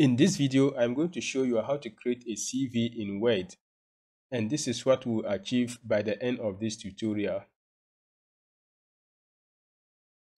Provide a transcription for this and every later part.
In this video, I'm going to show you how to create a CV in Word. And this is what we'll achieve by the end of this tutorial.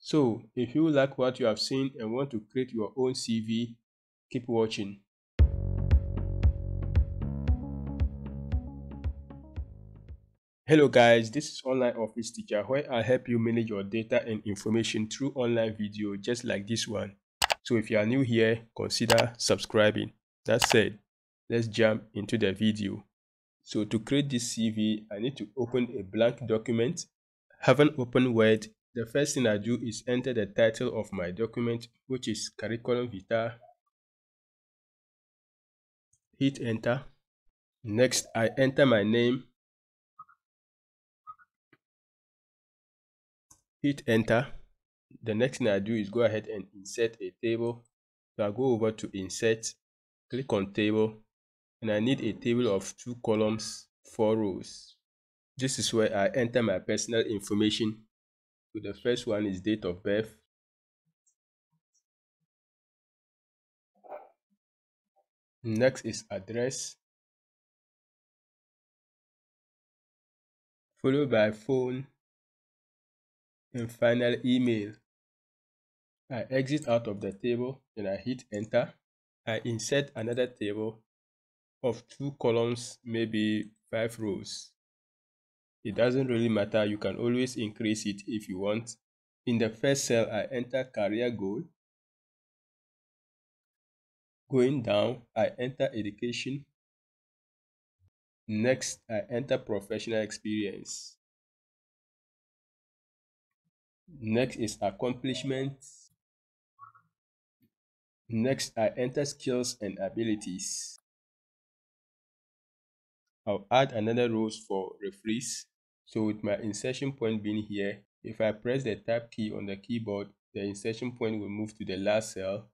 So, if you like what you have seen and want to create your own CV, keep watching. Hello guys, this is Online Office Teacher where I help you manage your data and information through online video just like this one. So if you are new here, consider subscribing. That said, let's jump into the video. So to create this CV, I need to open a blank document. Haven't opened Word. The first thing I do is enter the title of my document, which is Curriculum Vitae. Hit enter. Next, I enter my name. Hit enter the next thing I do is go ahead and insert a table. So I go over to insert, click on table, and I need a table of two columns, four rows. This is where I enter my personal information. So the first one is date of birth. Next is address. Followed by phone and final email. I exit out of the table, and I hit enter. I insert another table of two columns, maybe five rows. It doesn't really matter, you can always increase it if you want. In the first cell, I enter career goal. Going down, I enter education. Next, I enter professional experience. Next is accomplishments. Next, I enter skills and abilities. I'll add another rows for referees. So with my insertion point being here, if I press the tab key on the keyboard, the insertion point will move to the last cell.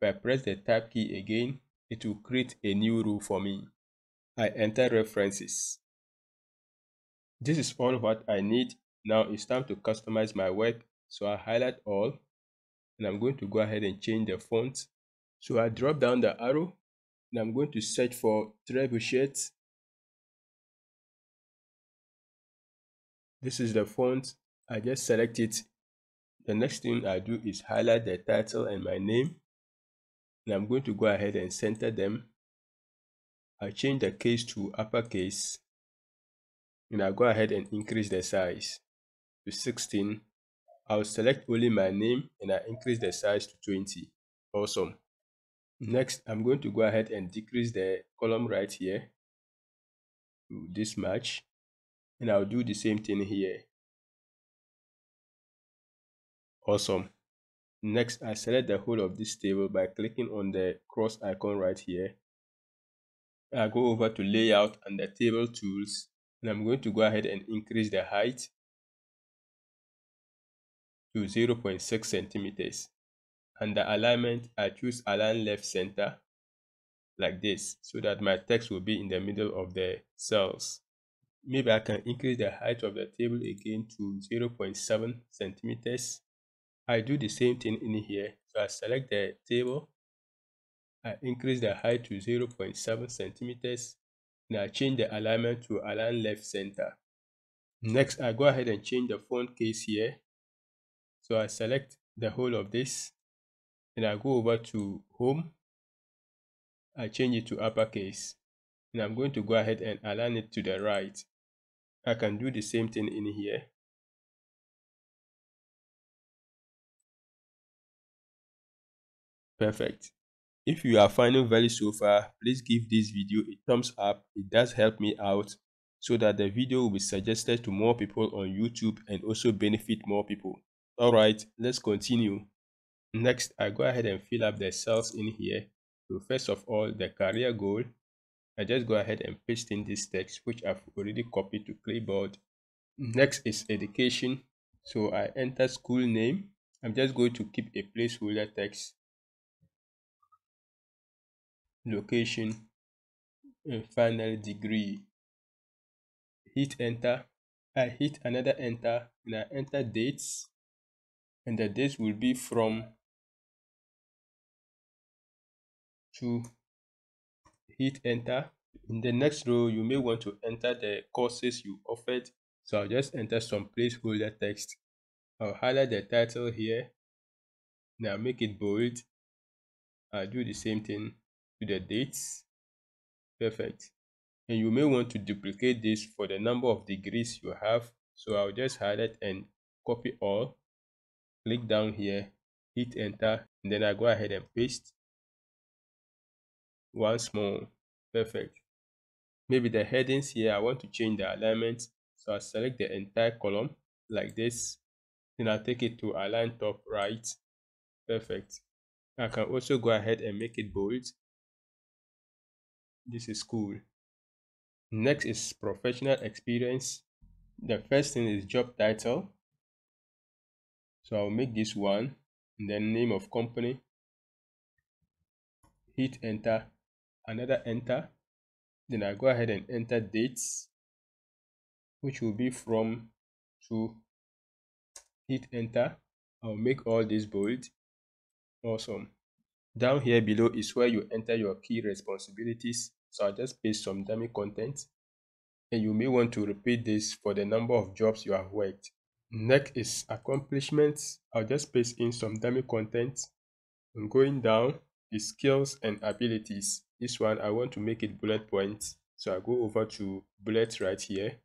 If I press the tab key again, it will create a new row for me. I enter references. This is all what I need. Now it's time to customize my work. So I highlight all and I'm going to go ahead and change the font. So I drop down the arrow and I'm going to search for Trebuchet. This is the font. I just select it. The next thing I do is highlight the title and my name. And I'm going to go ahead and center them. I change the case to uppercase. And I go ahead and increase the size to 16 I'll select only my name and I increase the size to 20. Awesome. Next, I'm going to go ahead and decrease the column right here to this much. And I'll do the same thing here. Awesome. Next, I select the whole of this table by clicking on the cross icon right here. I go over to layout and the table tools and I'm going to go ahead and increase the height to 0.6 centimeters. And the alignment, I choose align left center like this so that my text will be in the middle of the cells. Maybe I can increase the height of the table again to 0.7 centimeters. I do the same thing in here. So I select the table. I increase the height to 0.7 centimeters. And I change the alignment to align left center. Next, I go ahead and change the font case here so I select the whole of this and I go over to home. I change it to uppercase and I'm going to go ahead and align it to the right. I can do the same thing in here. Perfect. If you are finding value so far, please give this video a thumbs up. It does help me out so that the video will be suggested to more people on YouTube and also benefit more people. All right, let's continue. Next, I go ahead and fill up the cells in here. So first of all, the career goal, I just go ahead and paste in this text, which I've already copied to clipboard. Next is education. So I enter school name. I'm just going to keep a placeholder text. Location and final degree. Hit enter. I hit another enter and I enter dates and the date will be from to hit enter. In the next row, you may want to enter the courses you offered. So I'll just enter some placeholder text. I'll highlight the title here. Now make it bold. I'll do the same thing to the dates. Perfect. And you may want to duplicate this for the number of degrees you have. So I'll just highlight and copy all. Click down here, hit enter, and then I go ahead and paste once more. Perfect. Maybe the headings here, I want to change the alignment. So I select the entire column like this. Then I'll take it to align top right. Perfect. I can also go ahead and make it bold. This is cool. Next is professional experience. The first thing is job title. So I'll make this one and then name of company. Hit enter another enter. Then I go ahead and enter dates which will be from to hit enter. I'll make all these bold. Awesome. Down here below is where you enter your key responsibilities. So I'll just paste some dummy content. And you may want to repeat this for the number of jobs you have worked next is accomplishments I'll just paste in some dummy content I'm going down is skills and abilities this one, I want to make it bullet points. So I go over to bullets right here.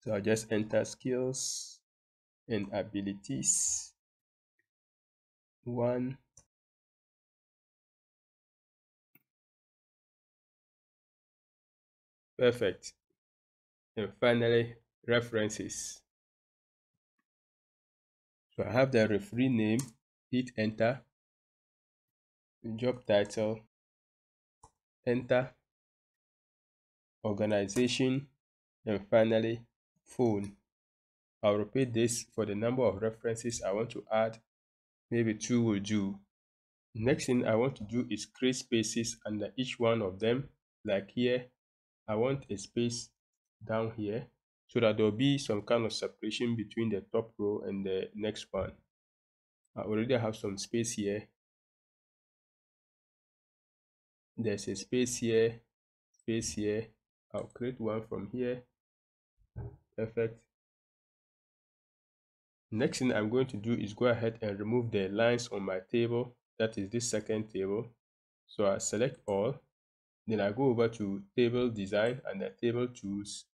So I'll just enter skills and abilities. One. Perfect. And finally, references. So I have the referee name, hit enter, job title, enter, organization, and finally phone. I'll repeat this for the number of references I want to add. Maybe two will do. Next thing I want to do is create spaces under each one of them. Like here, I want a space down here so that there'll be some kind of separation between the top row and the next one. I already have some space here. There's a space here space here. I'll create one from here. Perfect. Next thing i'm going to do is go ahead and remove the lines on my table. That is this second table. So i select all. Then i go over to table design and the table tools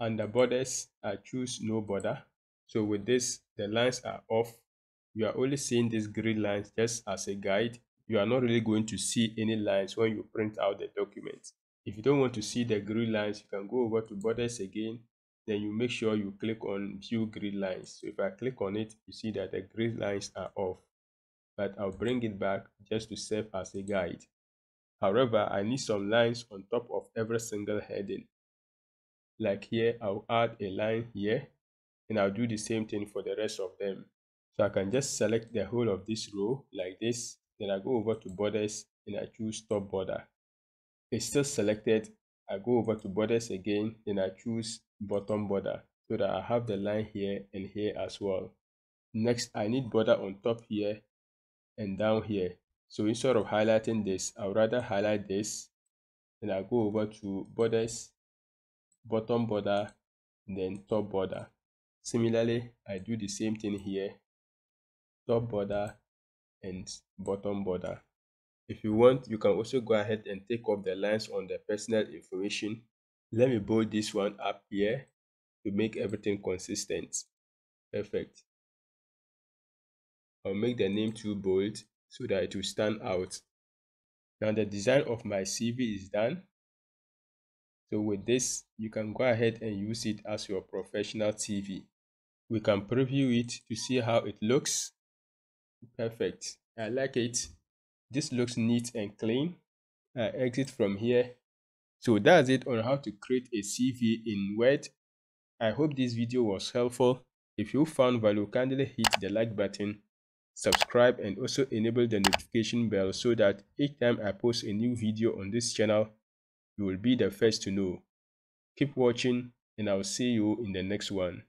under borders i choose no border so with this the lines are off you are only seeing these green lines just as a guide you are not really going to see any lines when you print out the document. If you don't want to see the green lines, you can go over to borders again. Then you make sure you click on view grid lines. So if I click on it, you see that the grid lines are off. But I'll bring it back just to serve as a guide. However, I need some lines on top of every single heading. Like here, I'll add a line here and I'll do the same thing for the rest of them. So I can just select the whole of this row like this then I go over to borders and I choose top border. It's still selected. I go over to borders again, then I choose bottom border so that I have the line here and here as well. Next, I need border on top here and down here. So instead of highlighting this, I'll rather highlight this. Then I go over to borders, bottom border, then top border. Similarly, I do the same thing here. Top border, and bottom border. If you want, you can also go ahead and take off the lines on the personal information. Let me bold this one up here to make everything consistent. Perfect. I'll make the name too bold so that it will stand out. Now the design of my CV is done. So with this, you can go ahead and use it as your professional CV. We can preview it to see how it looks Perfect. I like it. This looks neat and clean. I exit from here. So that's it on how to create a CV in Word. I hope this video was helpful. If you found value, kindly hit the like button, subscribe and also enable the notification bell so that each time I post a new video on this channel, you will be the first to know. Keep watching and I'll see you in the next one.